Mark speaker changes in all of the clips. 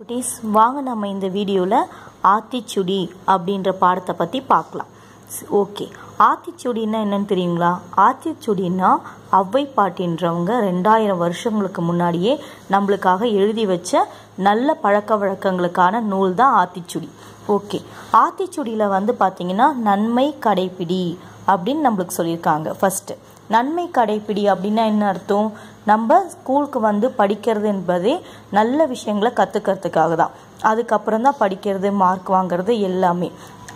Speaker 1: குட்டீஸ் வாங்க நம்ம இந்த வீடியோவில் ஆத்திச்சுடி அப்படின்ற பாடத்தை பற்றி பார்க்கலாம். ஓகே. ஆத்திச்சுடின்னா என்னன்னு தெரியுங்களா? ஆத்திச்சுடின்னா அவ்வை பாட்டின்றவங்க ரெண்டாயிரம் வருஷங்களுக்கு முன்னாடியே நம்மளுக்காக எழுதி வச்ச நல்ல பழக்க வழக்கங்களுக்கான நூல் தான் ஆத்திச்சுடி. ஓகே. ஆத்திச்சுடியில் வந்து பார்த்தீங்கன்னா நன்மை கடைப்பிடி அப்படின்னு நம்மளுக்கு சொல்லியிருக்காங்க. ஃபஸ்ட்டு நன்மை கடைப்பிடி அப்படின்னா என்ன அர்த்தம்? நம்ம ஸ்கூலுக்கு வந்து படிக்கிறது என்பதே நல்ல விஷயங்களை கற்றுக்கிறதுக்காக தான். அதுக்கப்புறம் தான் படிக்கிறது மார்க் வாங்குறது எல்லாமே.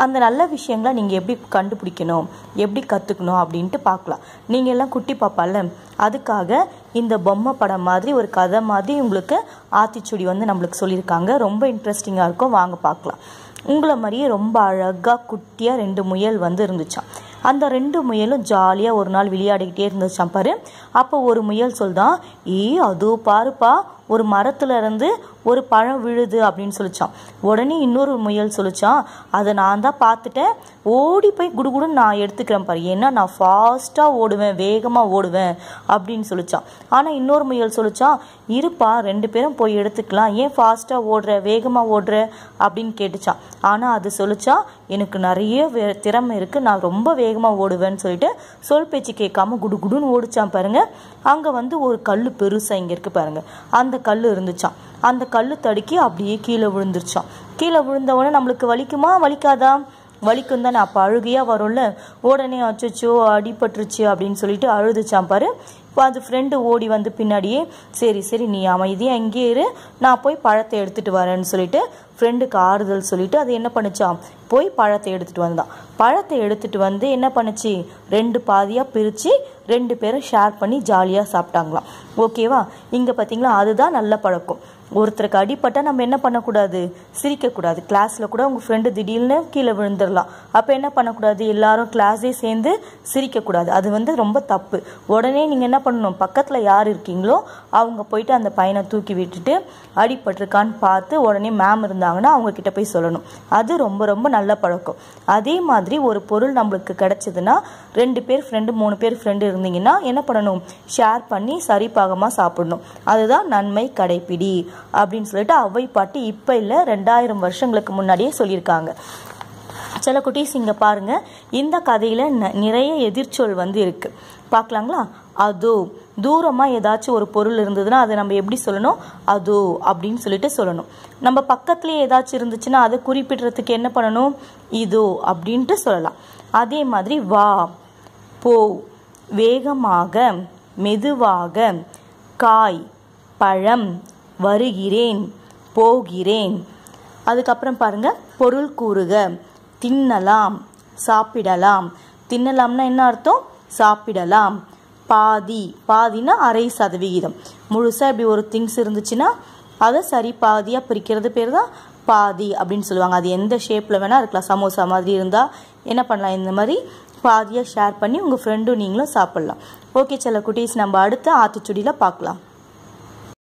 Speaker 1: அந்த நல்ல விஷயங்களை நீங்கள் எப்படி கண்டுபிடிக்கணும்? எப்படி கற்றுக்கணும் அப்படின்ட்டு பார்க்கலாம். நீங்கள் எல்லாம் குட்டி பாப்பால அதுக்காக இந்த பொம்மை படம் மாதிரி ஒரு கதை மாதிரி உங்களுக்கு ஆத்திச்சுடி வந்து நம்மளுக்கு சொல்லியிருக்காங்க. ரொம்ப இன்ட்ரெஸ்டிங்காக இருக்கும். வாங்க பார்க்கலாம். உங்களை மாதிரியே ரொம்ப அழகாக குட்டியாக ரெண்டு முயல் வந்து இருந்துச்சான் அந்த ரெண்டு முயலும் ஜாலியாக ஒரு நாள் விளையாடிக்கிட்டே இருந்துச்சான் பாரு அப்போ ஒரு முயல் சொல்தான் ஏ அது பாருப்பா ஒரு மரத்துல இருந்து ஒரு பழம் விழுது அப்படின்னு சொல்லிச்சான். உடனே இன்னொரு முயல் சொல்லிச்சான் அதை நான் தான் பார்த்துட்டேன். ஓடி போய் குடுகுடுன்னு நான் எடுத்துக்கிறேன் பாரு. ஏன்னா நான் ஃபாஸ்ட்டாக ஓடுவேன் வேகமாக ஓடுவேன் அப்படின்னு சொல்லிச்சான். ஆனால் இன்னொரு முயல் சொல்லிச்சான் இருப்பா ரெண்டு பேரும் போய் எடுத்துக்கலாம். ஏன் ஃபாஸ்ட்டாக ஓடுற வேகமாக ஓடுற? அப்படின்னு கேட்டுச்சான். ஆனால் அது சொல்லிச்சா எனக்கு நிறைய வே திறமை இருக்குது நான் ரொம்ப வேகமாக ஓடுவேன்னு சொல்லிட்டு சொல் பேச்சு கேட்காம குடு குடுன்னு ஓடிச்சான் பாருங்கள் அங்கே வந்து ஒரு கல் பெருசாக இங்கே இருக்குது பாருங்கள் அந்த கல் இருந்துச்சான் அந்த கல் தடுக்கி அப்படியே கீழே விழுந்துருச்சான் கீழே விழுந்தவொடனே நம்மளுக்கு வலிக்குமா? வலிக்காதா? வலிக்கும் தானே அப்போ அழுகையாக வரும்ல. உடனே அச்சோ அடிபட்டுருச்சு அப்படின்னு சொல்லிட்டு அழுதுச்சான் பாரு. இப்போ அது ஃப்ரெண்டு ஓடி வந்து பின்னாடியே சரி சரி நீ அமைதியாக இங்கே இரு. நான் போய் பழத்தை எடுத்துகிட்டு வரேன்னு சொல்லிட்டு ஃப்ரெண்டுக்கு ஆறுதல் சொல்லிட்டு அது என்ன பண்ணுச்சான் போய் பழத்தை எடுத்துகிட்டு வந்தான். பழத்தை எடுத்துகிட்டு வந்து என்ன பண்ணுச்சு? ரெண்டு பாதியாக பிரித்து ரெண்டு பேரும் ஷேர் பண்ணி ஜாலியாக சாப்பிட்டாங்களாம். ஓகேவா இங்கே பார்த்தீங்களா அதுதான் நல்ல பழக்கம். ஒருத்தருக்கு அடிப்பட்டால் நம்ம என்ன பண்ணக்கூடாது? சிரிக்கக்கூடாது. கிளாஸில் கூட உங்கள் ஃப்ரெண்டு திடீர்னு கீழே விழுந்துடலாம் அப்போ என்ன பண்ணக்கூடாது? எல்லாரும் கிளாஸே சேர்ந்து சிரிக்கக்கூடாது. அது வந்து ரொம்ப தப்பு. உடனே நீங்கள் என்ன பண்ணணும்? பக்கத்தில் யார் இருக்கீங்களோ அவங்க போயிட்டு அந்த பையனை தூக்கி விட்டுட்டு அடிபட்டிருக்கான்னு பார்த்து உடனே மேம் இருந்தாங்கன்னா அவங்கக்கிட்ட போய் சொல்லணும். அது ரொம்ப ரொம்ப நல்ல பழக்கம். அதே மாதிரி ஒரு பொருள் நம்மளுக்கு கிடச்சிதுன்னா ரெண்டு பேர் ஃப்ரெண்டு மூணு பேர் ஃப்ரெண்டு இருந்தீங்கன்னா என்ன பண்ணணும்? ஷேர் பண்ணி சரிபாகமாக சாப்பிடணும். அதுதான் நன்மை கடைப்பிடி அப்படின்னு சொல்லிட்டு அவ்வை பாட்டி இப்போ இல்லை ரெண்டாயிரம் வருஷங்களுக்கு முன்னாடியே சொல்லியிருக்காங்க. சில குட்டீஸ் இங்கே பாருங்க இந்த கதையில் நிறைய எதிர்ச்சொல் வந்து இருக்குது பார்க்கலாங்களா அதோ தூரமாக ஏதாச்சும் ஒரு பொருள் இருந்ததுன்னா அதை நம்ம எப்படி சொல்லணும்? அதோ அப்படின்னு சொல்லிட்டு சொல்லணும். நம்ம பக்கத்துலேயே ஏதாச்சும் இருந்துச்சுன்னா அதை குறிப்பிடுறதுக்கு என்ன பண்ணணும்? இதோ அப்படின்ட்டு சொல்லலாம். அதே மாதிரி வா போ வேகமாக மெதுவாக காய் பழம் வருகிறேன் போகிறேன். அதுக்கப்புறம் பாருங்க பொருள் கூறுக. தின்னலாம் சாப்பிடலாம். தின்னலாம்னா என்ன அர்த்தம்? சாப்பிடலாம். பாதி. பாதினா அரை சதவிகிதம். முழுசாக இப்படி ஒரு திங்ஸ் இருந்துச்சுன்னா அதை சரி பாதியாக பிரிக்கிறது பேர் தான் பாதி அப்படின்னு சொல்லுவாங்க. அது எந்த ஷேப்பில் வேணால் இருக்கலாம். சமோசா மாதிரி இருந்தால் என்ன பண்ணலாம்? இந்த மாதிரி பாதியாக ஷேர் பண்ணி உங்கள் ஃப்ரெண்டும் நீங்களும் சாப்பிட்லாம். ஓகே சில குட்டீஸ் நம்ம அடுத்த ஆத்திச்சுடியில் பார்க்கலாம்.